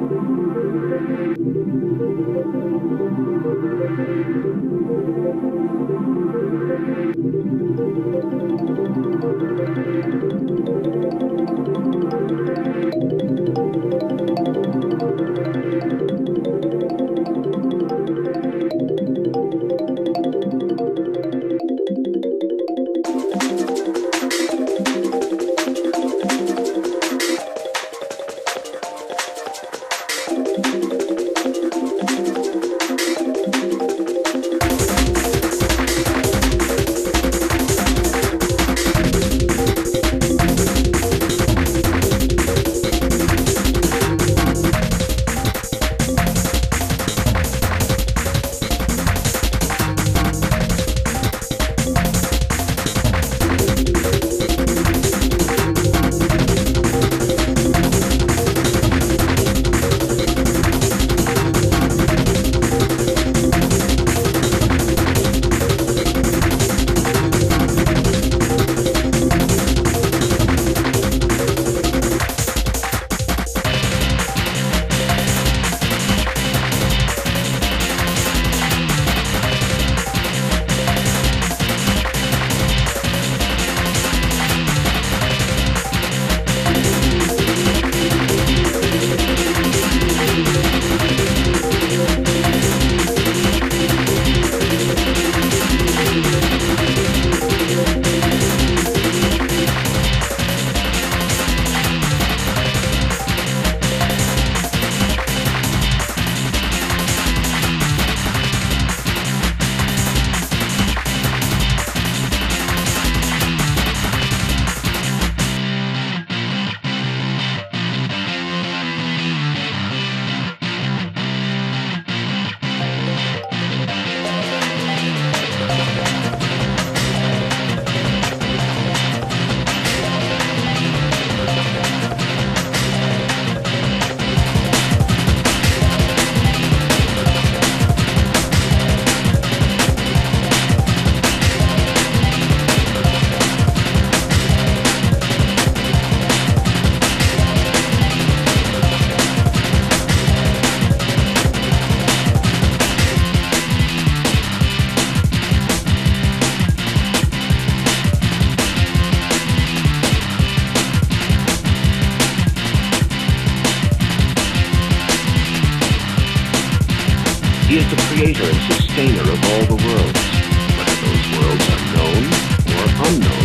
Thank you. He is the creator and sustainer of all the worlds, whether those worlds are known or unknown.